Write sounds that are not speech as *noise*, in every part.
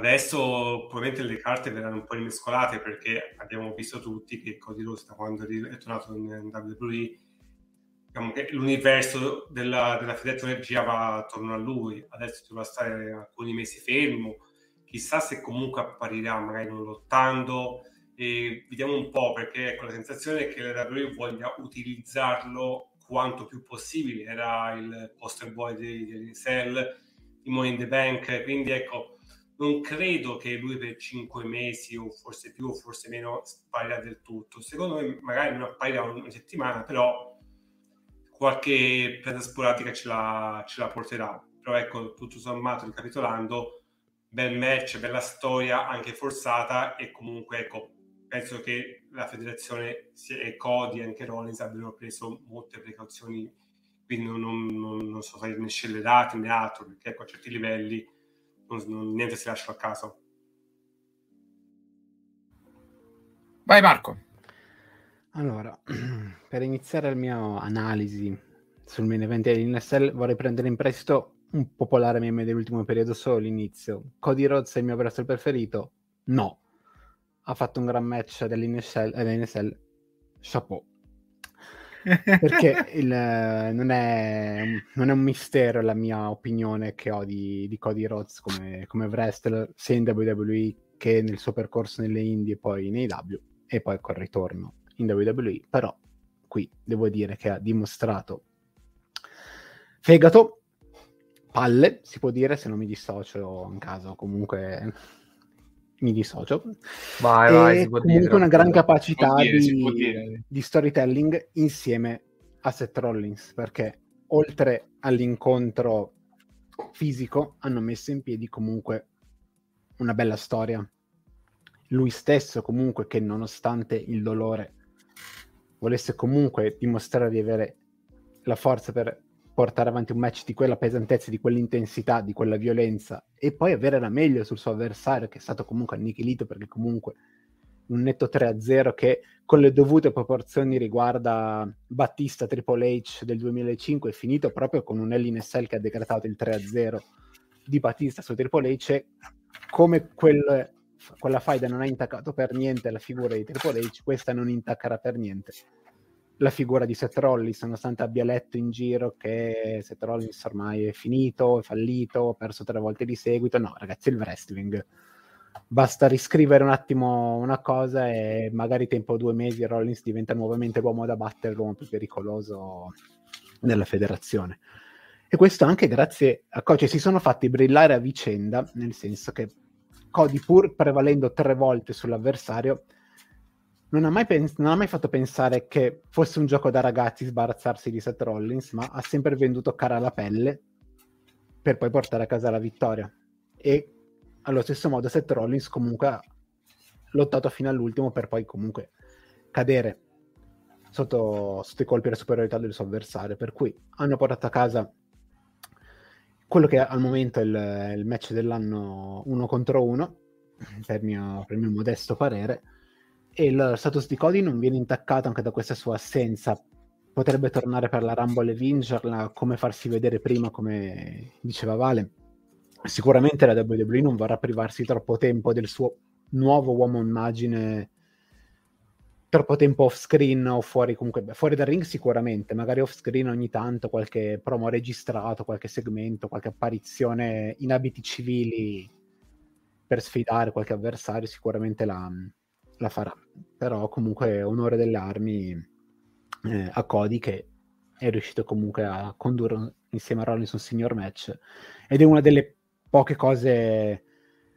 Adesso probabilmente le carte verranno un po' rimescolate perché abbiamo visto tutti che Cody Rhodes da quando è tornato in WWE diciamo che l'universo della, della federazione girava attorno a lui. Adesso dovrà stare alcuni mesi fermo. Chissà se comunque apparirà magari non lottando e vediamo un po' perché ecco, la sensazione è che la WWE voglia utilizzarlo quanto più possibile. Era il poster boy di, di Cell di Money in the Bank. Quindi ecco non credo che lui per cinque mesi o forse più o forse meno sparirà del tutto. Secondo me magari non apparirà una settimana, però qualche presa sporadica ce la, ce la porterà. Però ecco, tutto sommato, ricapitolando, bel match, bella storia, anche forzata e comunque ecco, penso che la federazione e Cody e anche Rollins abbiano preso molte precauzioni, quindi non, non, non so fare né scellerati né altro, perché ecco, a certi livelli non, niente si lascia a caso. Vai Marco. Allora, *clears throat* per iniziare la mia analisi sul main event dell'NSL vorrei prendere in prestito un popolare meme dell'ultimo periodo solo l'inizio. Cody Rhodes è il mio wrestler preferito? No. Ha fatto un gran match dell'NSL, dell'NSL. Chapeau perché *laughs* il, non, è, non, è, un mistero la mia opinione che ho di, di Cody Rhodes come, come, wrestler sia in WWE che nel suo percorso nelle Indie e poi nei W e poi col ritorno in WWE però qui devo dire che ha dimostrato fegato palle si può dire se non mi dissocio in caso comunque mi dissocio. Vai, vai, comunque dire, una gran capacità dire, di, di, storytelling insieme a Seth Rollins, perché oltre all'incontro fisico hanno messo in piedi comunque una bella storia. Lui stesso comunque che nonostante il dolore volesse comunque dimostrare di avere la forza per portare avanti un match di quella pesantezza, di quell'intensità, di quella violenza e poi avere la meglio sul suo avversario che è stato comunque annichilito perché comunque un netto 3-0 che con le dovute proporzioni riguarda Battista Triple H del 2005 è finito proprio con un Hell in SL che ha decretato il 3-0 di Battista su Triple H come quel, quella faida non ha intaccato per niente la figura di Triple H questa non intaccherà per niente la figura di Seth Rollins, nonostante abbia letto in giro che Seth Rollins ormai è finito, è fallito, ha perso tre volte di seguito. No, ragazzi, il wrestling. Basta riscrivere un attimo una cosa e magari tempo due mesi Rollins diventa nuovamente l'uomo da battere, l'uomo più pericoloso della federazione. E questo anche grazie a Cody. Cioè, si sono fatti brillare a vicenda, nel senso che Cody, pur prevalendo tre volte sull'avversario, non ha, pens- non ha, mai fatto pensare che fosse un gioco da ragazzi sbarazzarsi di Seth Rollins, ma ha sempre venduto cara la pelle per poi portare a casa la vittoria. E allo stesso modo Seth Rollins comunque ha lottato fino all'ultimo per poi comunque cadere sotto, sotto i colpi della superiorità del suo avversario. Per cui hanno portato a casa quello che al momento è il, il match dell'anno uno contro uno, per, mio, per il mio modesto parere e il status di Cody non viene intaccato anche da questa sua assenza. Potrebbe tornare per la Rumble e vincerla, come farsi vedere prima, come diceva Vale. Sicuramente la WWE non vorrà privarsi troppo tempo del suo nuovo uomo immagine, troppo tempo off screen o fuori, comunque, fuori dal ring sicuramente, magari off screen ogni tanto, qualche promo registrato, qualche segmento, qualche apparizione in abiti civili per sfidare qualche avversario, sicuramente la, la farà. Però comunque onore delle armi eh, a Cody che è riuscito comunque a condurre insieme a Rollins un signor match ed è una delle poche cose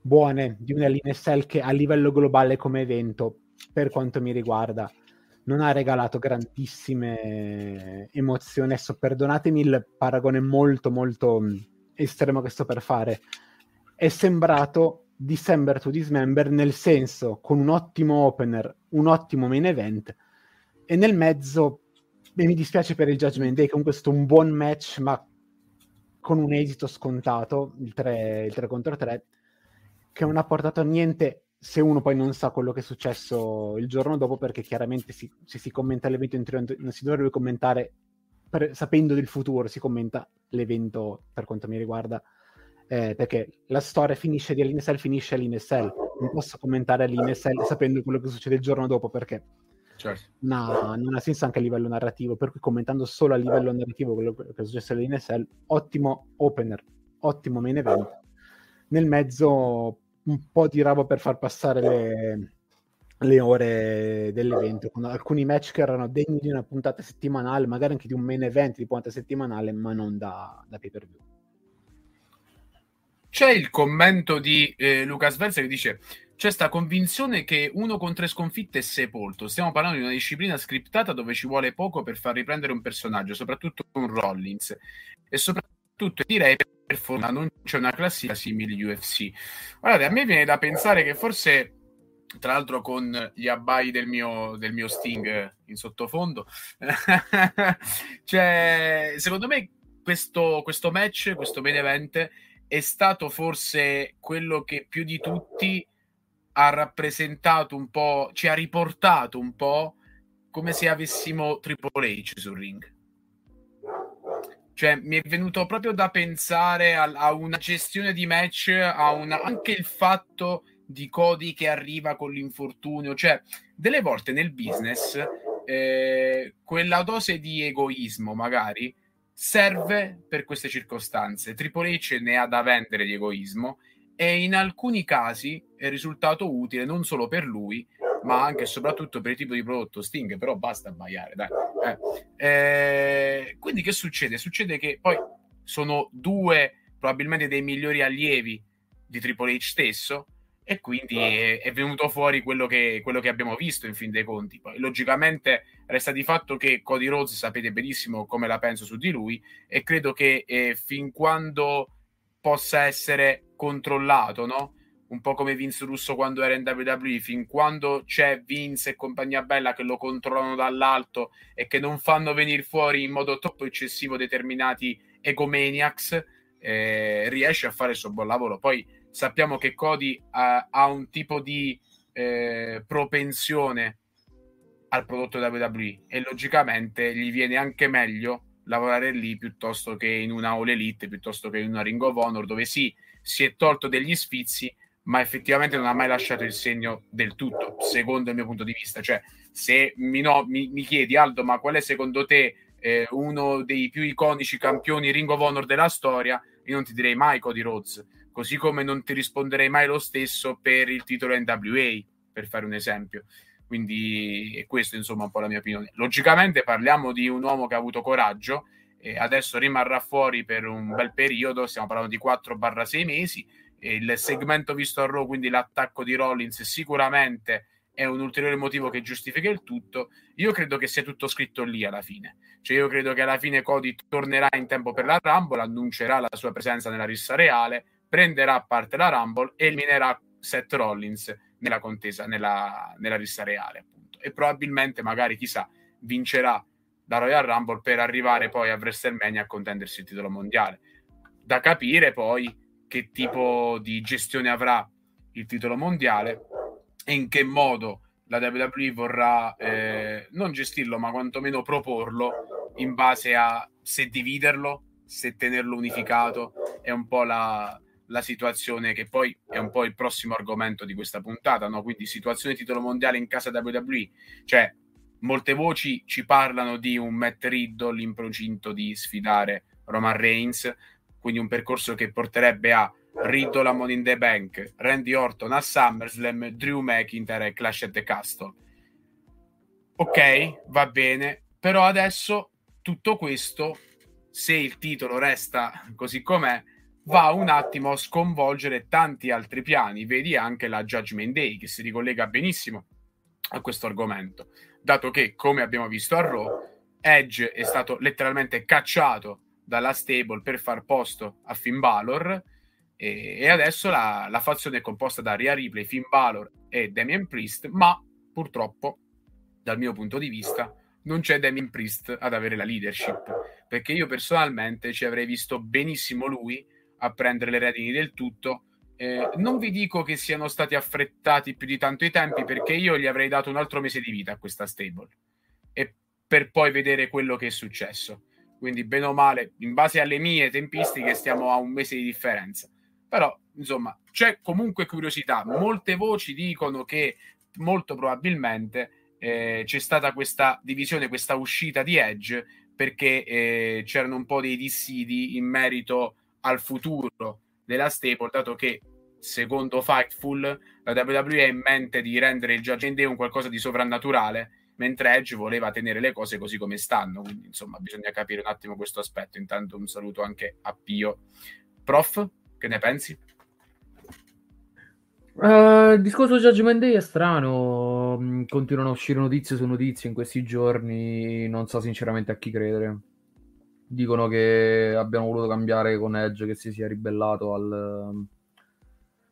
buone di una LNSL che a livello globale come evento per quanto mi riguarda non ha regalato grandissime emozioni adesso perdonatemi il paragone molto molto estremo che sto per fare è sembrato December to Dismember nel senso con un ottimo opener, un ottimo main event e nel mezzo e mi dispiace per il Judgment Day comunque è stato un buon match ma con un esito scontato il 3, il 3 contro 3 che non ha portato a niente se uno poi non sa quello che è successo il giorno dopo perché chiaramente si, se si commenta l'evento in trio non si dovrebbe commentare per, sapendo del futuro si commenta l'evento per quanto mi riguarda eh, perché la storia finisce di Alinesel, finisce Alinesel. Non posso commentare Alinesel sapendo quello che succede il giorno dopo perché certo. no, non ha senso anche a livello narrativo. Per cui commentando solo a livello narrativo quello che è successo all'Alinesel, ottimo opener, ottimo main event. Nel mezzo un po' di roba per far passare le, le ore dell'evento, con alcuni match che erano degni di una puntata settimanale, magari anche di un main event di puntata settimanale, ma non da, da pay per view. C'è il commento di eh, Luca Svelza che dice: C'è sta convinzione che uno con tre sconfitte è sepolto. Stiamo parlando di una disciplina scriptata dove ci vuole poco per far riprendere un personaggio, soprattutto un Rollins. E soprattutto direi per fortuna non c'è una classifica simile UFC. Guardate, a me viene da pensare che forse tra l'altro con gli abbai del mio, del mio Sting in sottofondo. *laughs* cioè, secondo me questo, questo match, questo main event è stato forse quello che più di tutti ha rappresentato un po', ci ha riportato un po' come se avessimo Triple H sul ring. Cioè, mi è venuto proprio da pensare a, a una gestione di match, una, anche il fatto di Cody che arriva con l'infortunio, cioè delle volte nel business eh, quella dose di egoismo magari serve per queste circostanze. Triple H ne ha da vendere di egoismo e in alcuni casi è risultato utile non solo per lui, ma anche e soprattutto per il tipo di prodotto Sting, però basta abbaiare, dai. Eh. Eh, quindi che succede? Succede che poi sono due probabilmente dei migliori allievi di Triple H stesso e quindi è, è, venuto fuori quello che, quello che, abbiamo visto in fin dei conti. Poi, logicamente resta di fatto che Cody Rhodes sapete benissimo come la penso su di lui e credo che eh, fin quando possa essere controllato, no? un po' come Vince Russo quando era in WWE, fin quando c'è Vince e compagnia bella che lo controllano dall'alto e che non fanno venire fuori in modo troppo eccessivo determinati egomaniacs, eh, riesce a fare il suo buon lavoro. Poi sappiamo che Cody ha, ha un tipo di eh, propensione al prodotto WWE e logicamente gli viene anche meglio lavorare lì piuttosto che in una All Elite, piuttosto che in una Ring of Honor dove sì, si è tolto degli sfizi, ma effettivamente non ha mai lasciato il segno del tutto, secondo il mio punto di vista. Cioè, se mi, no, mi, mi chiedi, Aldo, ma qual è secondo te eh, uno dei più iconici campioni Ring of Honor della storia? Io non ti direi mai Cody Rhodes, così come non ti risponderei mai lo stesso per il titolo NWA, per fare un esempio. Quindi è questo, insomma, un po' la mia opinione. Logicamente parliamo di un uomo che ha avuto coraggio e adesso rimarrà fuori per un bel periodo, stiamo parlando di 4-6 mesi. Il segmento visto a Raw, quindi l'attacco di Rollins, sicuramente è un ulteriore motivo che giustifica il tutto. Io credo che sia tutto scritto lì alla fine. Cioè, io credo che alla fine Cody tornerà in tempo per la Rumble, annuncerà la sua presenza nella rissa reale prenderà parte la Rumble e eliminerà Seth Rollins nella contesa, nella, nella rissa reale, appunto. E probabilmente, magari, chissà, vincerà la Royal Rumble per arrivare poi a WrestleMania a contendersi il titolo mondiale. Da capire poi che tipo di gestione avrà il titolo mondiale e in che modo la WWE vorrà eh, non gestirlo, ma quantomeno proporlo in base a se dividerlo, se tenerlo unificato. È un po' la, la situazione che poi è un po' il prossimo argomento di questa puntata, no? quindi situazione titolo mondiale in casa WWE, cioè molte voci ci parlano di un Matt Riddle in procinto di sfidare Roman Reigns, quindi un percorso che porterebbe a Riddle a Money in the Bank, Randy Orton a SummerSlam, Drew McIntyre e Clash at the Castle. Ok, va bene, però adesso tutto questo, se il titolo resta così com'è, va un attimo a sconvolgere tanti altri piani. Vedi anche la Judgment Day che si ricollega benissimo a questo argomento, dato che, come abbiamo visto a Raw, Edge è stato letteralmente cacciato dalla stable per far posto a Finn Balor e, e adesso la, la, fazione è composta da Rhea Ripley, Finn Balor e Damien Priest, ma purtroppo, dal mio punto di vista, non c'è Damien Priest ad avere la leadership, perché io personalmente ci avrei visto benissimo lui a prendere le redini del tutto. Eh, non vi dico che siano stati affrettati più di tanto i tempi perché io gli avrei dato un altro mese di vita a questa stable e per poi vedere quello che è successo. Quindi, bene o male, in base alle mie tempistiche, stiamo a un mese di differenza. Però, insomma, c'è comunque curiosità. Molte voci dicono che molto probabilmente eh, c'è stata questa divisione, questa uscita di Edge perché eh, c'erano un po' dei dissidi in merito al futuro della stable, dato che secondo Fightful la WWE ha in mente di rendere il Judgment Day un qualcosa di sovrannaturale mentre Edge voleva tenere le cose così come stanno. Quindi insomma bisogna capire un attimo questo aspetto. Intanto un saluto anche a Pio. Prof, che ne pensi? Uh, il discorso Judgment Day è strano, mm, continuano a uscire notizie su notizie in questi giorni, non so sinceramente a chi credere. Dicono che abbiano voluto cambiare con Edge, che si sia ribellato al,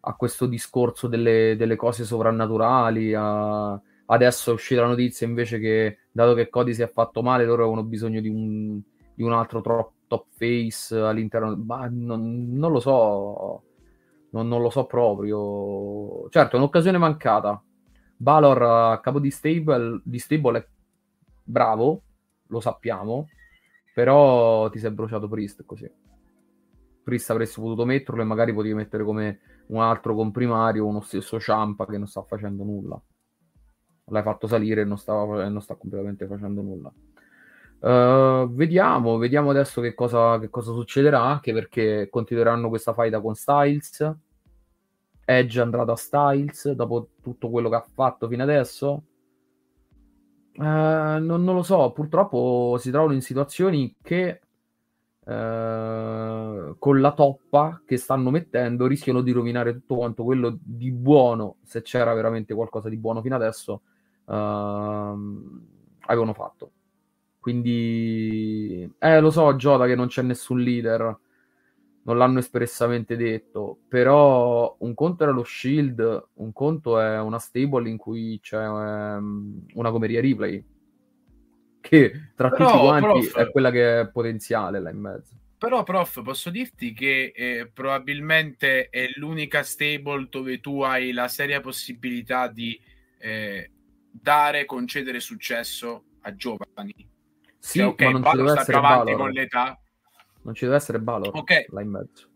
a questo discorso delle, delle cose sovrannaturali. A... Adesso è uscita la notizia invece che, dato che Cody si è fatto male, loro avevano bisogno di un, di un altro top, top face all'interno. Ma non, non lo so non, non, lo so proprio. Certo, è un'occasione mancata. Valor a capo di stable, di stable è bravo, lo sappiamo, però ti sei bruciato Priest così. Priest avresti potuto metterlo e magari potevi mettere come un altro comprimario, uno stesso Ciampa che non sta facendo nulla. L'hai fatto salire e non, stava, non sta completamente facendo nulla. Uh, vediamo, vediamo adesso che cosa, che cosa, succederà, anche perché continueranno questa faida con Styles. Edge andrà da Styles dopo tutto quello che ha fatto fino adesso. Uh, non, non, lo so, purtroppo si trovano in situazioni che uh, con la toppa che stanno mettendo rischiano di rovinare tutto quanto quello di buono, se c'era veramente qualcosa di buono fino adesso, avevano fatto. Quindi, eh, lo so, Giota, che non c'è nessun leader, non l'hanno espressamente detto, però un conto era lo Shield, un conto è una stable in cui c'è um, una comeria replay, che tra però, tutti quanti prof, è quella che è potenziale là in mezzo. Però, prof, posso dirti che eh, probabilmente è l'unica stable dove tu hai la seria possibilità di eh, dare, concedere successo a giovani sì, cioè, okay, ma non ci deve essere avanti con l'età. Non ci deve essere Balor ok là in mezzo.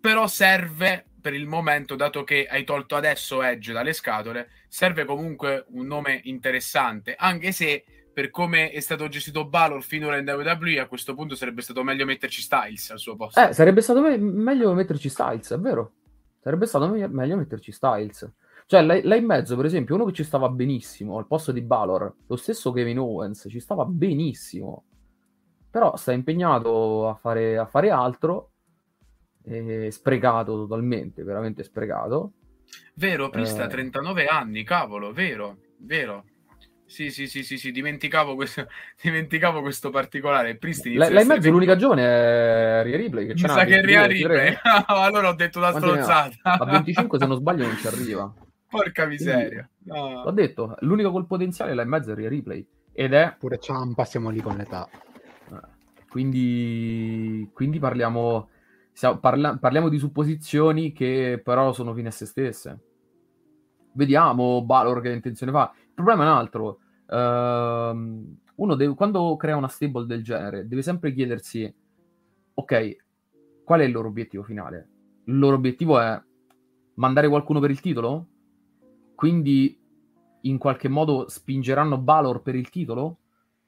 Però serve per il momento, dato che hai tolto adesso Edge dalle scatole, serve comunque un nome interessante, anche se per come è stato gestito Balor finora in WWE, a questo punto sarebbe stato meglio metterci Styles al suo posto. Eh, sarebbe stato me- meglio metterci Styles, è vero. Sarebbe stato me- meglio metterci Styles. Cioè, là, là, in mezzo, per esempio, uno che ci stava benissimo al posto di Balor, lo stesso Kevin Owens, ci stava benissimo. Però sta impegnato a fare, a fare altro, e sprecato totalmente, veramente sprecato. Vero, Prista, eh... 39 anni, cavolo, vero, vero. Sì, sì, sì, sì, sì, dimenticavo questo, *laughs* dimenticavo questo particolare. Pristi là in mezzo l'unica giovane è Ria Ripley. Che Mi sa che è Ria Ripley. *laughs* allora ho detto una strozzata. A 25 se non sbaglio non ci arriva. *laughs* Porca miseria. No. L'ho detto, l'unico col potenziale là in mezzo è Ria Ripley. Ed è... Pure Ciampa, siamo lì con l'età. Quindi, quindi parliamo, parla, parliamo di supposizioni che però sono fine a se stesse. Vediamo Balor che intenzione fa. Il problema è un altro. Uh, uno deve, quando crea una stable del genere deve sempre chiedersi, ok, qual è il loro obiettivo finale? Il loro obiettivo è mandare qualcuno per il titolo? Quindi in qualche modo spingeranno Balor per il titolo?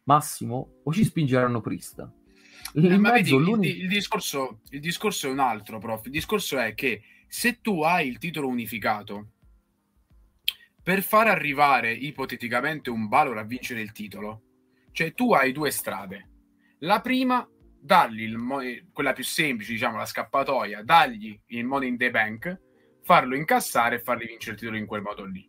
Massimo? O ci spingeranno Priest? Il, eh, vedi, il, il, discorso, il discorso è un altro, prof. Il discorso è che se tu hai il titolo unificato, per far arrivare ipoteticamente un Balor a vincere il titolo, cioè tu hai due strade. La prima, dargli il, quella più semplice, diciamo, la scappatoia, dargli il Money in the Bank farlo incassare e fargli vincere il titolo in quel modo lì.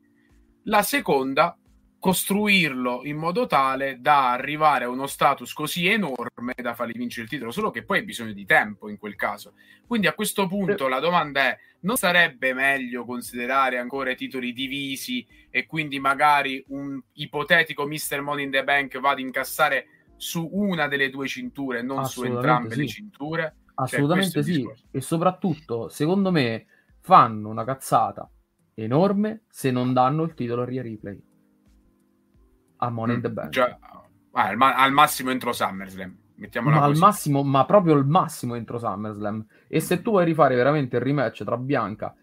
La seconda, costruirlo in modo tale da arrivare a uno status così enorme da fargli vincere il titolo, solo che poi hai bisogno di tempo in quel caso. Quindi a questo punto la domanda è, non sarebbe meglio considerare ancora i titoli divisi e quindi magari un ipotetico Mr. Money in the Bank va ad incassare su una delle due cinture, non su entrambe sì. le cinture? Cioè, Assolutamente cioè, sì, e soprattutto, secondo me, fanno una cazzata enorme se non danno il titolo a Ria Replay a Money mm, in the Bank. Già, ah, al, ma- al, massimo entro SummerSlam. Mettiamola ma così. al massimo, ma proprio il massimo entro SummerSlam. E se tu vuoi rifare veramente il rematch tra Bianca